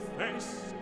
feste